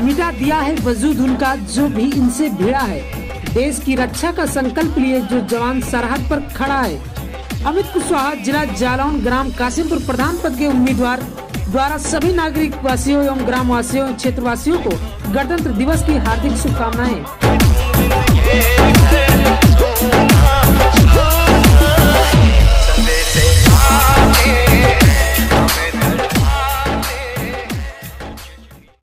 दिया है वजूद उनका, जो भी इनसे भिड़ा है। देश की रक्षा का संकल्प लिए जो जवान सरहद पर खड़ा है। अमित कुशवाहा, जिला जालौन ग्राम कासिमपुर प्रधान पद के उम्मीदवार द्वारा सभी नागरिक वासियों एवं ग्राम वासियों क्षेत्र वासियों को गणतंत्र दिवस की हार्दिक शुभकामनाएँ।